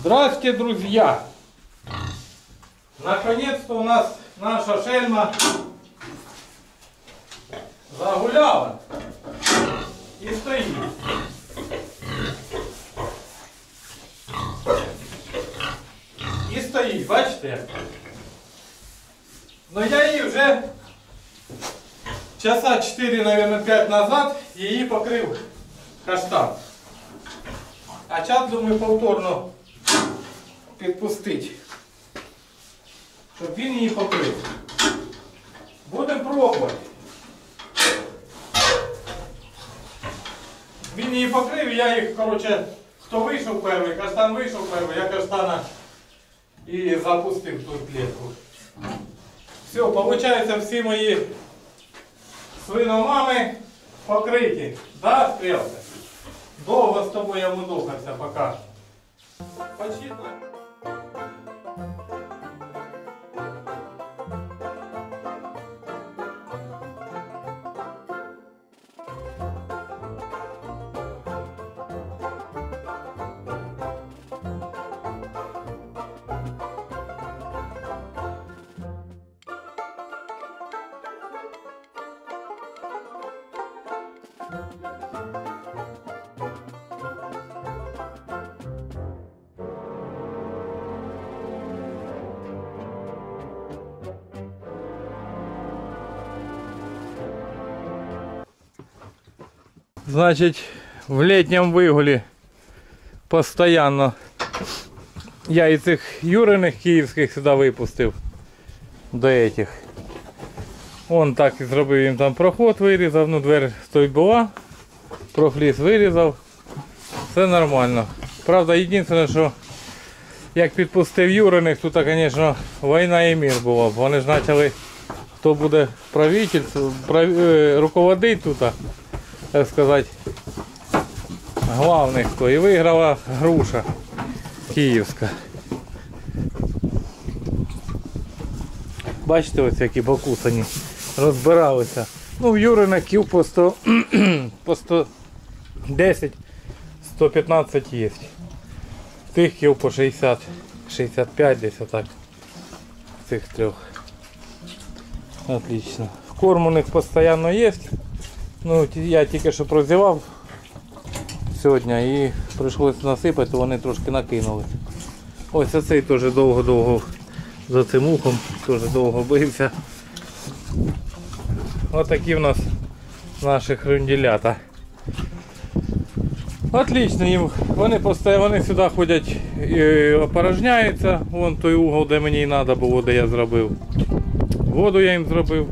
Здравствуйте, друзья! Наконец-то у нас наша шельма загуляла и стоит. І стоїть, бачите? як? Ну я її вже часа 4, наверное, 5 назад її покрив каштан. А час думаю повторно підпустити, щоб він її покрив. Будемо пробувати. Він її покрив, я їх, коротше, хто вийшов перший, каштан вийшов перший, я каштана і запустив в ту клітку. Все, виходить, всі мої свиномами покриті. Да, стрілка? Довго з тобою я мудохався поки. Почитно. Значит, в летнем выгуле постоянно я і цих юриних київських сюди випустив до этих. Он так і зробив їм там проход, вирізав, ну двері стоїть була, профліс вирізав. Все нормально. Правда, єдине, що як підпустив юриних, тут, звісно, війна і мір була. Вони ж почали, хто буде правитель, прав... е, руководить тут так сказати, главний хто. І виграла груша київська. Бачите, ось які покусані. Розбиралися. Ну, в кіл по 100, по 110, 115 є. Тих кіл по 60, 65 десь отак. Цих трьох. Отлично. Корм у них постійно є. Ну, я тільки що прозівав сьогодні і прийшлося насипати, вони трошки накинули. Ось оцей теж довго-довго за цим ухом, теж довго бився. Ось такі в нас наші хрунділята. Отлично їм. Вони постійно вони сюди ходять і опорожняються. Вон той угол, де мені і треба було, де я зробив. Воду я їм зробив.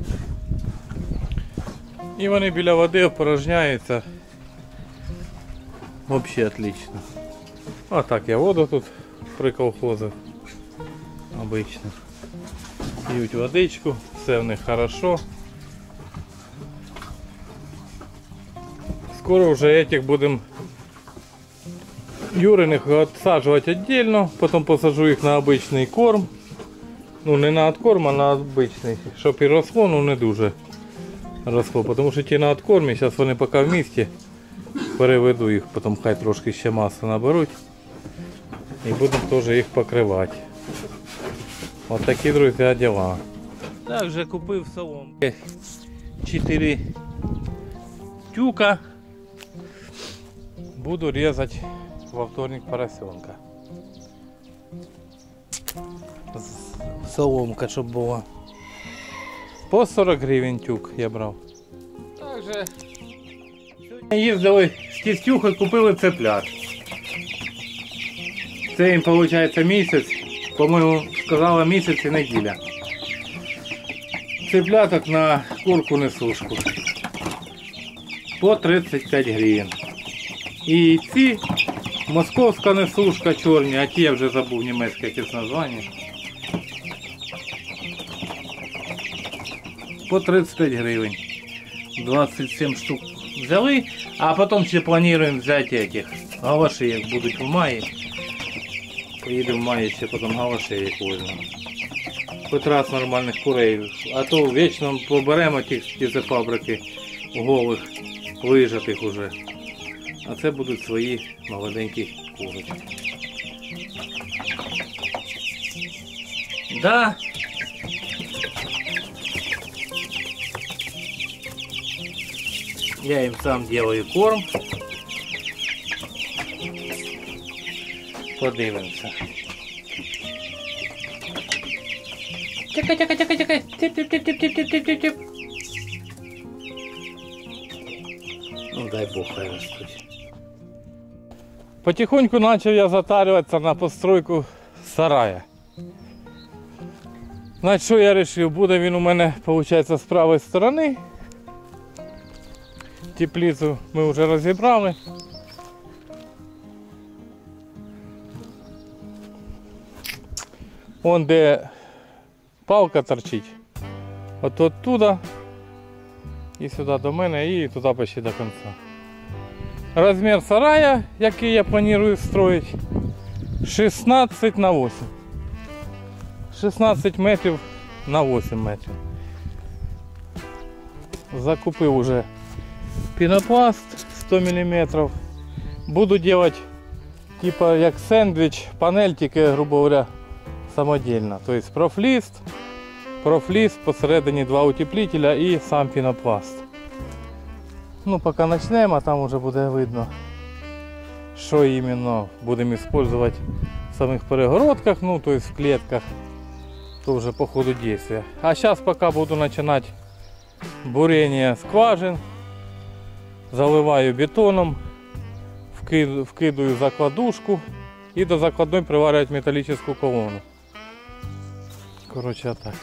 І вони біля води опорожняються. Взагалі отлично. А так я воду тут приколхозив. Обично. П'ють водичку, все в них хорошо. Скоро вже этих будемо Юриних відсаджувати віддільно, потім посажу їх на обичний корм. Ну не на откорм, а на обичний. Щоб і росло, ну не дуже росло. Тому що ті на откормі, зараз вони поки в місті. Переведу їх, потім хай трошки ще маси наберуть. І будемо теж їх покривати. Ось такі, друзі, діла. Так, вже купив соломки. Чотири тюка. Буду різати во вторник поросенка. Соломка, щоб була. По 40 гривень тюк я брав. Также сьогодні їздили з Кістюхою, купили цеплят. Це їм виходить місяць, по-моєму, сказала місяць і неділя. Цепляток на курку несушку. По 35 гривень. І ці московська несушка чорні, а ті я вже забув німецьке якесь названня. По 35 гривень. 27 штук взяли, а потім ще плануємо взяти этих галашеїв будуть в маї. Поїдемо в маї ще потім галашеїв возьмемо. Хоч раз нормальних курей. А то вічно поберемо ті за фабрики голих, вижатих уже. А це будуть свої молоденькі курочки. Да. Я им сам делаю корм. Подивимося. Тікай, тікай, тікай, тікай. Тип, тип, тип, тип, тип, тип, тип, тип, тип. Ну дай Бог хай ростуть. Потихоньку начал я затарюватися на постройку сарая. Значить, що я вирішив? Буде він у мене, виходить, з правої сторони. Теплицю ми вже розібрали. Вон де палка торчить. От оттуда і сюди до мене і туди почти до кінця. Розмір сарая, який я планую строїти, 16 на 8. 16 метрів на 8 метрів. Закупив уже пінопласт 100 мм. Буду делать типа як сендвіч, панель грубо говоря, самодільно. Тобто профліст, профліст, посередині два утеплителя і сам пінопласт. Ну, поки почнемо, а там вже буде видно, що іменно будемо використовувати в самих перегородках, ну, тобто в клетках. То вже по ходу действия. А зараз поки буду починати бурение скважин. Заливаю бетоном, вкид- вкидаю закладушку і до закладної приварюють металічну колону. Коротше так.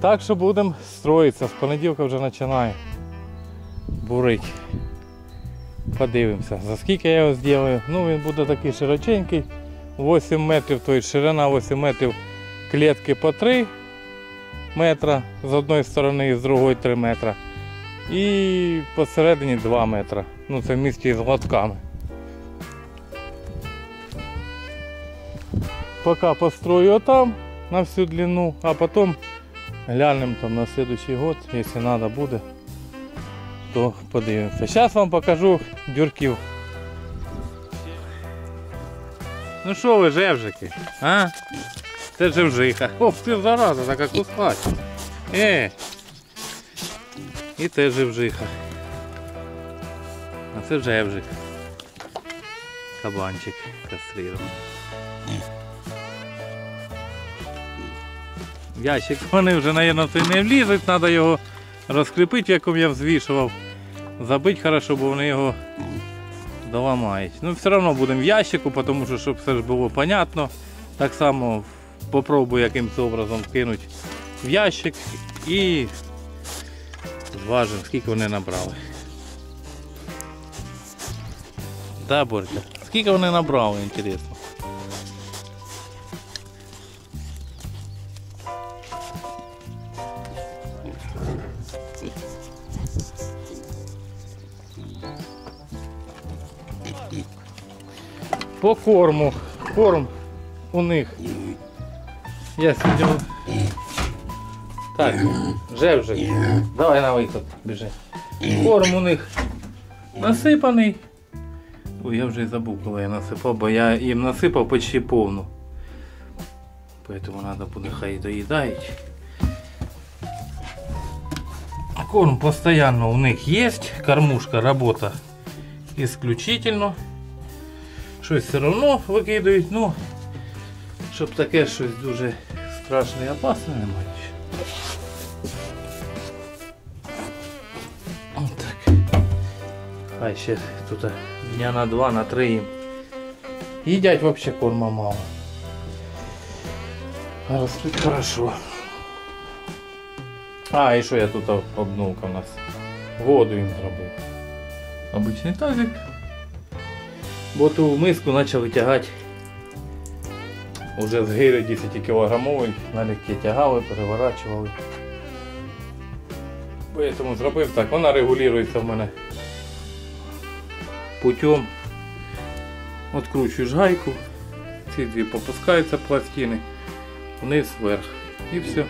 Так що будемо строїтися. З понеділка вже починаю бурити. Подивимося, за скільки я його зроблю. Ну він буде такий широченький. 8 метрів, тобто ширина 8 метрів клітки по 3 метра з одної сторони і з другої 3 метра. І посередині 2 метра. Ну це в місті з лотками. Поки построю отам на всю длину, а потім глянемо там на следующий год, якщо треба буде, то подивимося. Зараз вам покажу дюрків. Ну що ви, жевжики? А? Це жевжиха. Ох ти зараза, така кусать. Е. І це жевжиха. А це вже жевжик. Кабанчик кастрирований. Ящик вони вже, мабуть, це не влізуть, треба його розкріпити, в якому я взвішував. Забити хорошо, бо вони його доламають. Ну, все одно будемо в ящику, тому що щоб все ж було понятно. Так само попробую якимось образом кинути в ящик і зважимо, скільки вони набрали. Да, Борька? Скільки вони набрали, інтересно. По корму. Корм у них. Я сидел. Так, Жевжик. Давай на виход, біжи. Корм у них насипаний. Ой, я вже і забув, коли я насипав, бо я їм насипав почти повну. Поэтому надо буде хай доїдають. Корм постоянно у них есть. Кормушка работа исключительно. Щось все одно викидають, ну, щоб таке щось дуже страшне і опасне немає. Хай ще тут дня на два, на три їм. Їдять взагалі корма мало. А ростуть хорошо. А, і що я тут обновка у нас? Воду їм зробив. Обичний тазик. Бо ту миску почав витягати. Уже з гири 10 кілограмовий, налегке тягали, переворачували. Поэтому зробив так, вона регулюється в мене путем. Откручуєш гайку, ці дві попускаються пластини, вниз вверх. І все.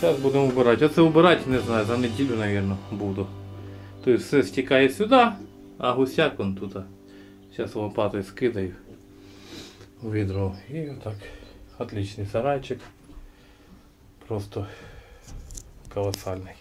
Зараз будемо вбирати. Оце вбирати, не знаю, за неділю, мабуть, буду. Тобто все стікає сюди, А гусяк он тут. Зараз лопатою скидаю в відро. І отак. Отличний сарайчик. Просто колоссальний.